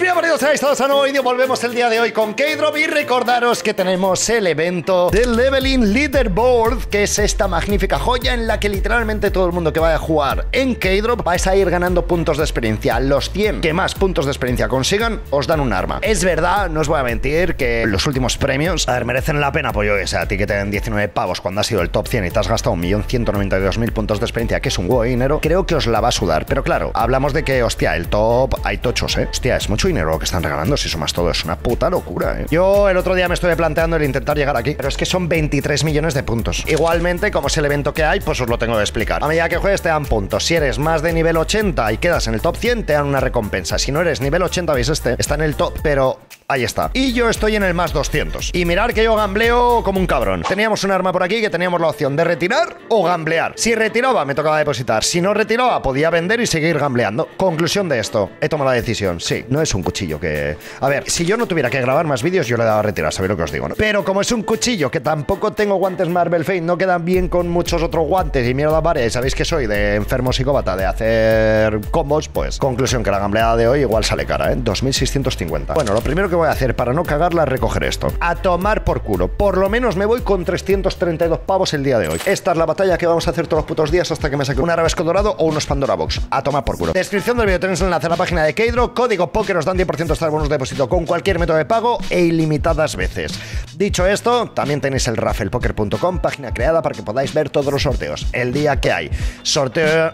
bienvenidos a un nuevo vídeo. Volvemos el día de hoy con K-Drop y recordaros que tenemos el evento del Leveling Leaderboard, que es esta magnífica joya en la que literalmente todo el mundo que vaya a jugar en K-Drop vais a ir ganando puntos de experiencia. Los 100 que más puntos de experiencia consigan os dan un arma. Es verdad, no os voy a mentir, que los últimos premios, a ver, merecen la pena, pues yo que a ti que te den 19 pavos cuando has sido el top 100 y te has gastado 1.192.000 puntos de experiencia, que es un huevo de dinero, creo que os la va a sudar. Pero claro, hablamos de que, hostia, el top hay tochos, ¿eh? Hostia, es mucho dinero que están regalando, si sumas todo, es una puta locura, ¿eh? Yo el otro día me estuve planteando el intentar llegar aquí, pero es que son 23 millones de puntos. Igualmente, como es el evento que hay, pues os lo tengo que explicar. A medida que juegues te dan puntos. Si eres más de nivel 80 y quedas en el top 100, te dan una recompensa. Si no eres nivel 80, veis este, está en el top, pero Ahí está. Y yo estoy en el más 200. Y mirar que yo gambleo como un cabrón. Teníamos un arma por aquí que teníamos la opción de retirar o gamblear. Si retiraba, me tocaba depositar. Si no retiraba, podía vender y seguir gambleando. Conclusión de esto. He tomado la decisión. Sí, no es un cuchillo que... A ver, si yo no tuviera que grabar más vídeos, yo le daba a retirar. ¿Sabéis lo que os digo? No? Pero como es un cuchillo que tampoco tengo guantes Marvel Fate, no quedan bien con muchos otros guantes y mierda varias, sabéis que soy de enfermo psicópata de hacer combos, pues conclusión que la gambleada de hoy igual sale cara, ¿eh? 2650. Bueno, lo primero que voy a hacer para no cagarla es recoger esto. A tomar por culo. Por lo menos me voy con 332 pavos el día de hoy. Esta es la batalla que vamos a hacer todos los putos días hasta que me saque un arabesco dorado o unos Pandora Box. A tomar por culo. Descripción del vídeo tenéis enlace a la página de Keydro. Código Poker os dan 10% hasta el bonus depósito con cualquier método de pago e ilimitadas veces. Dicho esto, también tenéis el rafelpoker.com, página creada para que podáis ver todos los sorteos. El día que hay. Sorteo...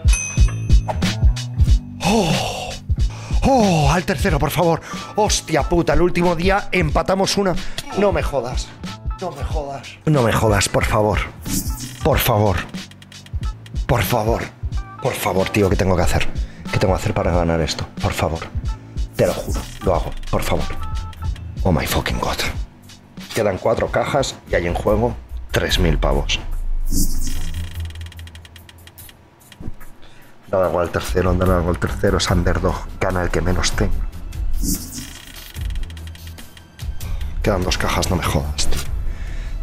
¡Oh! ¡Oh! Al tercero, por favor. Hostia puta, el último día empatamos una. No me jodas. No me jodas. No me jodas, por favor. Por favor. Por favor. Por favor, tío, ¿qué tengo que hacer? ¿Qué tengo que hacer para ganar esto? Por favor. Te lo juro, lo hago, por favor. Oh my fucking god. Quedan cuatro cajas y hay en juego 3.000 pavos. Dale algo al tercero, dale algo al tercero, es underdog, gana el que menos tenga. Quedan dos cajas, no me jodas, tío.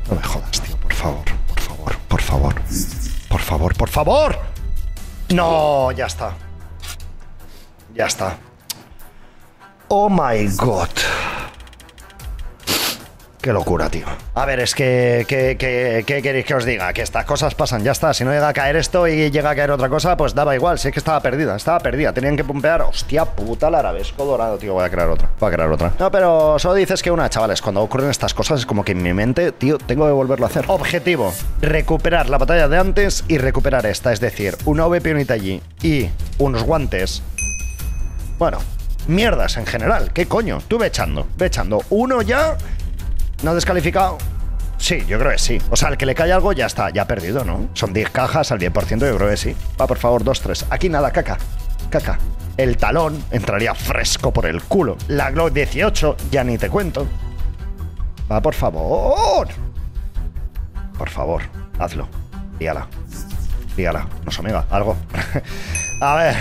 No me jodas, tío, por favor, por favor, por favor. Por favor, por favor. No, ya está. Ya está. Oh my god. Qué locura, tío. A ver, es que, ¿qué queréis que os diga? Que estas cosas pasan, ya está. Si no llega a caer esto y llega a caer otra cosa, pues daba igual. Si es que estaba perdida, estaba perdida. Tenían que pumpear. Hostia puta, el arabesco dorado, tío. Voy a crear otra. Voy a crear otra. No, pero solo dices que una, chavales. Cuando ocurren estas cosas es como que en mi mente, tío, tengo que volverlo a hacer. Objetivo: recuperar la batalla de antes y recuperar esta. Es decir, una VP unit allí y unos guantes. Bueno, mierdas en general. ¿Qué coño? Tú ve echando, ve echando. Uno ya ¿No descalificado? Sí, yo creo que sí. O sea, al que le cae algo ya está, ya ha perdido, ¿no? Son 10 cajas al 10%, yo creo que sí. Va, por favor, 2, 3. Aquí nada, caca. Caca. El talón entraría fresco por el culo. La Glock 18, ya ni te cuento. Va, por favor. Por favor, hazlo. Díala. Díala. Nos omega, algo. A ver.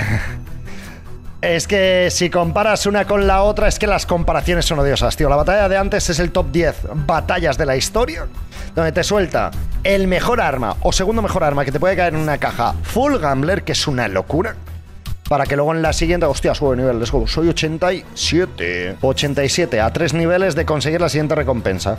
Es que si comparas una con la otra, es que las comparaciones son odiosas, tío. La batalla de antes es el top 10 batallas de la historia, donde te suelta el mejor arma o segundo mejor arma que te puede caer en una caja full gambler, que es una locura. Para que luego en la siguiente, hostia, subo de nivel, let's go. Soy 87. 87, a tres niveles de conseguir la siguiente recompensa.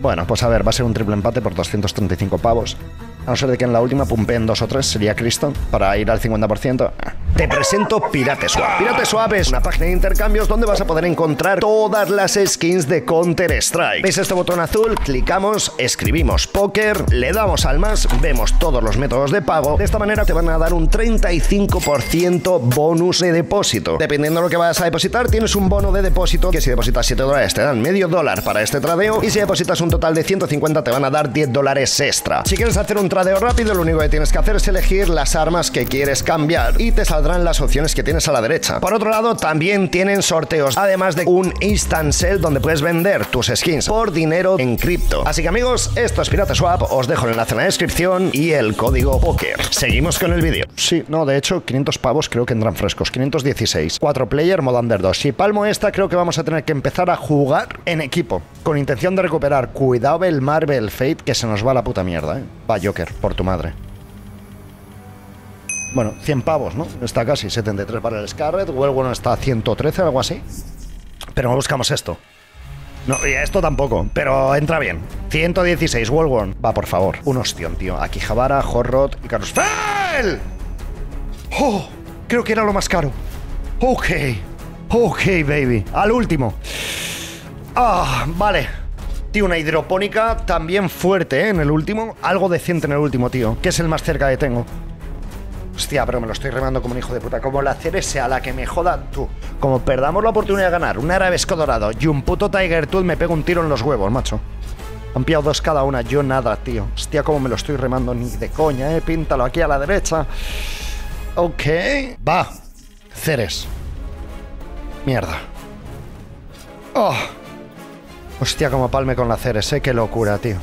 Bueno, pues a ver, va a ser un triple empate por 235 pavos. A no ser de que en la última pumpeen dos o tres, sería Cristo, para ir al 50%. Te presento Pirate Swap. Pirate Swap es una página de intercambios donde vas a poder encontrar todas las skins de Counter Strike. ¿Veis este botón azul? Clicamos, escribimos póker, le damos al más, vemos todos los métodos de pago. De esta manera te van a dar un 35% bonus de depósito. Dependiendo de lo que vayas a depositar, tienes un bono de depósito que si depositas 7 dólares te dan medio dólar para este tradeo y si depositas un total de 150 te van a dar 10 dólares extra. Si quieres hacer un tradeo rápido, lo único que tienes que hacer es elegir las armas que quieres cambiar y te saldrán las opciones que tienes a la derecha. Por otro lado, también tienen sorteos, además de un instant sell donde puedes vender tus skins por dinero en cripto. Así que amigos, esto es Pirate Swap, os dejo el enlace en la descripción y el código POKER. Seguimos con el vídeo. Sí, no, de hecho, 500 pavos creo que entran frescos, 516. 4 player, modo under 2. Si palmo esta, creo que vamos a tener que empezar a jugar en equipo, con intención de recuperar. Cuidado el Marvel Fate, que se nos va la puta mierda, ¿eh? Va, Joker, por tu madre. Bueno, 100 pavos, ¿no? Está casi 73 para el Scarlet. No está a 113, algo así. Pero no buscamos esto. No, y esto tampoco, pero entra bien. 116, World One. Va, por favor. Un ostión, tío. Aquí Javara, Horrot y Carlos. ¡Fel! ¡Oh! Creo que era lo más caro. Ok. Ok, baby. Al último. Ah, vale. Tío, una hidropónica también fuerte, ¿eh? En el último. Algo decente en el último, tío. Que es el más cerca que tengo. Hostia, pero me lo estoy remando como un hijo de puta. Como la Cerese a la que me joda tú. Como perdamos la oportunidad de ganar un arabesco dorado y un puto Tiger Tool, me pego un tiro en los huevos, macho. Han pillado dos cada una, yo nada, tío. Hostia, como me lo estoy remando ni de coña, eh. Píntalo aquí a la derecha. Ok. Va. Ceres. Mierda. Oh. Hostia, como palme con la Ceres, eh. Qué locura, tío.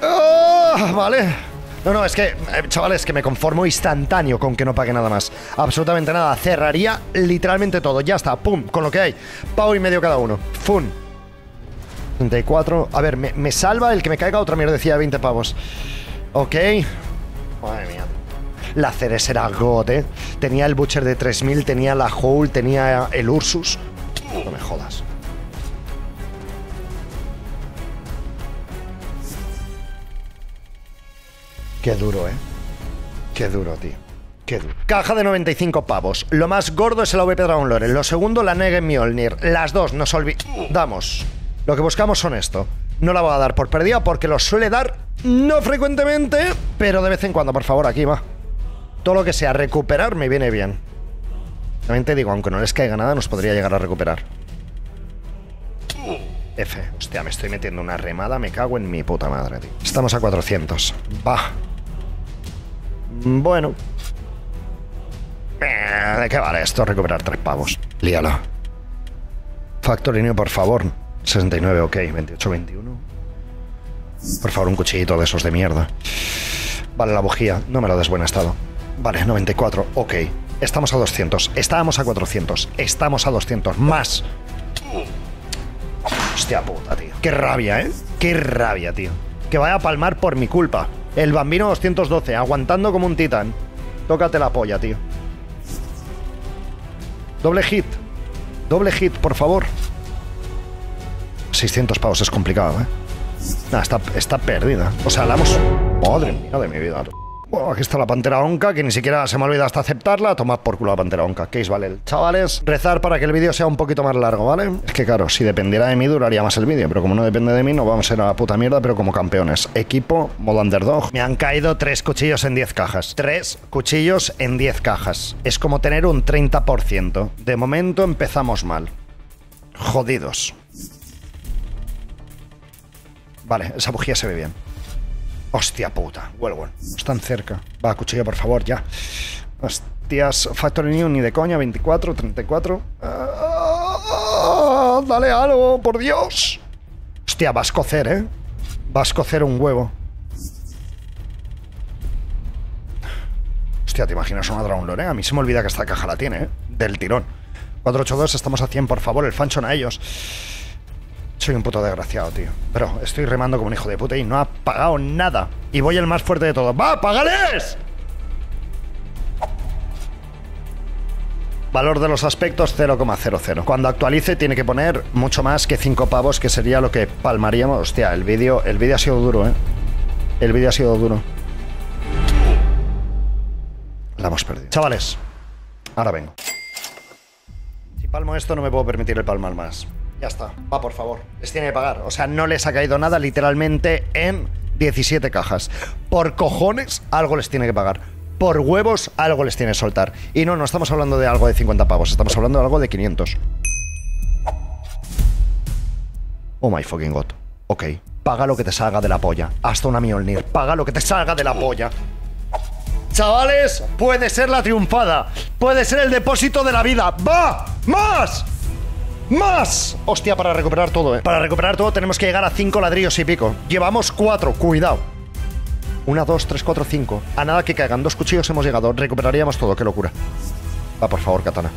Oh, vale. No, no, es que, eh, chavales, que me conformo instantáneo con que no pague nada más. Absolutamente nada. Cerraría literalmente todo. Ya está, pum, con lo que hay. Pavo y medio cada uno. Fun. 34. A ver, me, salva el que me caiga otra mierda decía 20 pavos. Ok. Madre mía. La Ceres era God, ¿eh? Tenía el Butcher de 3000, tenía la Hole, tenía el Ursus. No me jodas. Qué duro, ¿eh? Qué duro, tío. Qué duro. Caja de 95 pavos. Lo más gordo es el AVP Dragon. Lo segundo, la Negen Mjolnir. Las dos nos olvidamos. Lo que buscamos son esto. No la voy a dar por perdida porque lo suele dar no frecuentemente, pero de vez en cuando, por favor, aquí va. Todo lo que sea recuperar me viene bien. También te digo, aunque no les caiga nada, nos podría llegar a recuperar. F. Hostia, me estoy metiendo una remada, me cago en mi puta madre, tío. Estamos a 400. Va. Bueno. Eh, ¿De qué vale esto? Recuperar tres pavos. Líalo. Factorinio, por favor. 69, ok. 28, 21. Por favor, un cuchillito de esos de mierda. Vale, la bujía. No me lo des buen estado. Vale, 94. Ok. Estamos a 200. Estábamos a 400. Estamos a 200. Más. Hostia puta, tío. Qué rabia, ¿eh? Qué rabia, tío. Que vaya a palmar por mi culpa. El bambino 212, aguantando como un titán. Tócate la polla, tío. Doble hit. Doble hit, por favor. 600 pavos es complicado, ¿eh? Nah, está, está perdida. O sea, la hemos... Madre mía de mi vida. Aquí está la pantera onca, que ni siquiera se me olvida hasta aceptarla. Tomad por culo la pantera onca. ¿Qué es, vale? Chavales, rezar para que el vídeo sea un poquito más largo, ¿vale? Es que claro, si dependiera de mí duraría más el vídeo, pero como no depende de mí, no vamos a ir a la puta mierda, pero como campeones. Equipo, modo underdog. Me han caído tres cuchillos en 10 cajas. Tres cuchillos en 10 cajas. Es como tener un 30%. De momento empezamos mal. Jodidos. Vale, esa bujía se ve bien. Hostia puta. Well, bueno. Están cerca. Va, cuchillo, por favor, ya. Hostias. Factory New ni de coña. 24, 34. Ah, dale algo, por Dios. Hostia, vas a cocer, ¿eh? Vas a cocer un huevo. Hostia, ¿te imaginas una Dragon Lore? A mí se me olvida que esta caja la tiene, ¿eh? Del tirón. 482, estamos a 100, por favor. El fanchon a ellos. Soy un puto desgraciado, tío. Pero estoy remando como un hijo de puta y no ha pagado nada. Y voy el más fuerte de todos. ¡Va, pagales! Valor de los aspectos 0,00. Cuando actualice tiene que poner mucho más que 5 pavos, que sería lo que palmaríamos. Hostia, el vídeo el vídeo ha sido duro, ¿eh? El vídeo ha sido duro. La hemos perdido. Chavales, ahora vengo. Si palmo esto no me puedo permitir el palmar más. Ya está. Va, por favor. Les tiene que pagar. O sea, no les ha caído nada literalmente en 17 cajas. Por cojones, algo les tiene que pagar. Por huevos, algo les tiene que soltar. Y no, no estamos hablando de algo de 50 pavos. Estamos hablando de algo de 500. Oh my fucking god. Ok. Paga lo que te salga de la polla. Hasta una Mjolnir. Paga lo que te salga de la polla. Chavales, puede ser la triunfada. Puede ser el depósito de la vida. ¡Va! ¡Más! ¡Más! Hostia, para recuperar todo, ¿eh? Para recuperar todo tenemos que llegar a 5 ladrillos y pico. Llevamos 4, cuidado. 1, 2, 3, 4, 5. A nada que caigan dos cuchillos hemos llegado. Recuperaríamos todo, qué locura. Va, por favor, katana.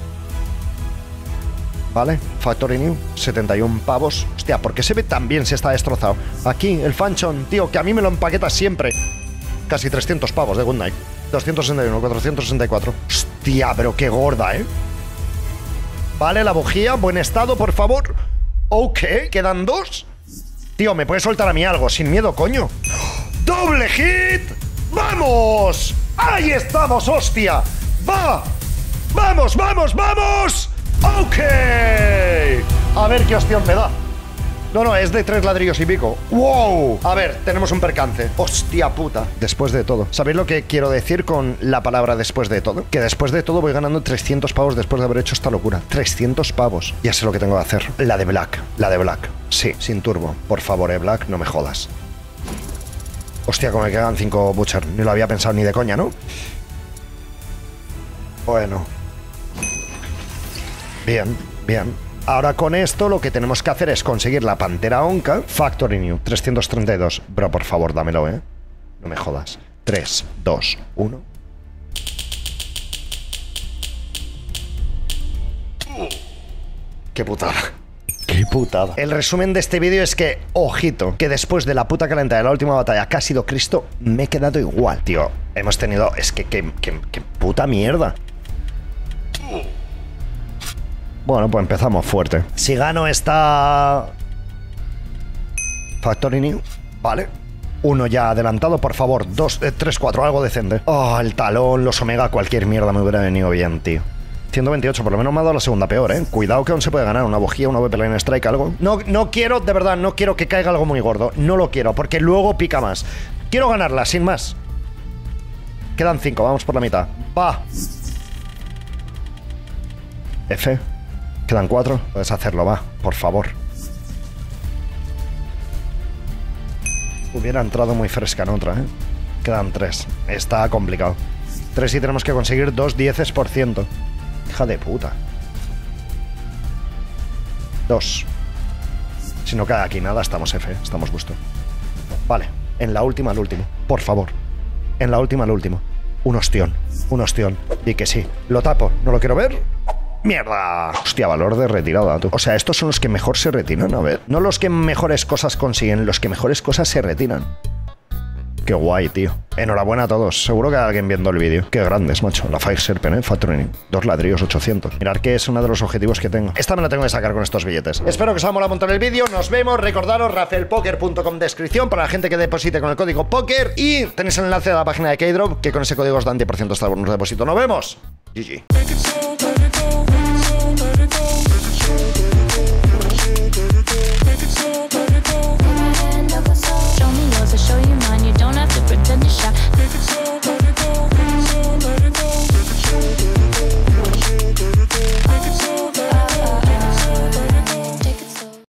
Vale, Factory New, 71 pavos. Hostia, ¿por qué se ve tan bien si está destrozado? Aquí, el Fanchon, tío, que a mí me lo empaqueta siempre. Casi 300 pavos de Good Night. 261, 464. Hostia, pero qué gorda, ¿eh? Vale, la bujía, buen estado, por favor. Ok, quedan dos. Tío, ¿me puedes soltar a mí algo? Sin miedo, coño. ¡Doble hit! ¡Vamos! ¡Ahí estamos, hostia! ¡Va! ¡Vamos, vamos, vamos! ¡Ok! A ver qué opción me da. No, no, es de tres ladrillos y pico. ¡Wow! A ver, tenemos un percance. ¡Hostia puta! Después de todo. ¿Sabéis lo que quiero decir con la palabra después de todo? Que después de todo voy ganando 300 pavos después de haber hecho esta locura. 300 pavos. Ya sé lo que tengo que hacer. La de Black. La de Black. Sí, sin turbo. Por favor, eh, Black, no me jodas. Hostia, como me quedan 5 Butcher. Ni lo había pensado ni de coña, ¿no? Bueno. Bien, bien. Ahora con esto lo que tenemos que hacer es conseguir la Pantera Onca. Factory New, 332. Bro, por favor, dámelo, ¿eh? No me jodas. 3, 2, 1. Qué putada. Qué putada. El resumen de este vídeo es que, ojito, que después de la puta calenta de la última batalla que ha sido Cristo, me he quedado igual, tío. Hemos tenido... Es que, qué puta mierda. Bueno, pues empezamos fuerte. Si gano esta... Factory New. Vale. Uno ya adelantado, por favor. Dos, eh, tres, cuatro, algo decente. Oh, el talón, los omega, cualquier mierda me hubiera venido bien, tío. 128, por lo menos me ha dado la segunda peor, ¿eh? Cuidado que aún se puede ganar una bujía, una VP Line Strike, algo. No, no quiero, de verdad, no quiero que caiga algo muy gordo. No lo quiero, porque luego pica más. Quiero ganarla, sin más. Quedan cinco, vamos por la mitad. Va. F. Quedan cuatro. Puedes hacerlo, va, por favor. Hubiera entrado muy fresca en otra, ¿eh? Quedan tres. Está complicado. Tres y tenemos que conseguir dos dieces por ciento. Hija de puta. Dos. Si no cae aquí nada, estamos F. Estamos gusto. Vale. En la última, el último. Por favor. En la última, el último. Un ostión. Un ostión. Di que sí. Lo tapo. ¿No lo quiero ver? ¡Mierda! Hostia, valor de retirada, tú. O sea, estos son los que mejor se retiran, a ver. No los que mejores cosas consiguen, los que mejores cosas se retiran. Qué guay, tío. Enhorabuena a todos. Seguro que hay alguien viendo el vídeo. Qué grandes, macho. La Fire Serpent, ¿eh? Dos ladrillos, 800. Mirar que es uno de los objetivos que tengo. Esta me la tengo que sacar con estos billetes. Espero que os haya molado montar el vídeo. Nos vemos. Recordaros rafaelpoker.com descripción para la gente que deposite con el código POKER. Y tenéis el enlace a la página de Keydrop que con ese código os dan 10% hasta el depósito. ¡Nos vemos! GG.